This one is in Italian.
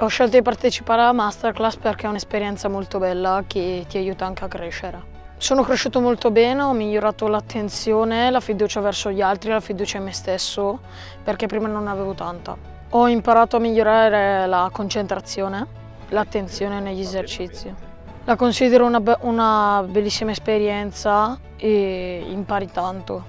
Ho scelto di partecipare alla masterclass perché è un'esperienza molto bella che ti aiuta anche a crescere. Sono cresciuto molto bene, ho migliorato l'attenzione, la fiducia verso gli altri, la fiducia in me stesso, perché prima non avevo tanta. Ho imparato a migliorare la concentrazione, l'attenzione negli esercizi. La considero una, be una bellissima esperienza e impari tanto.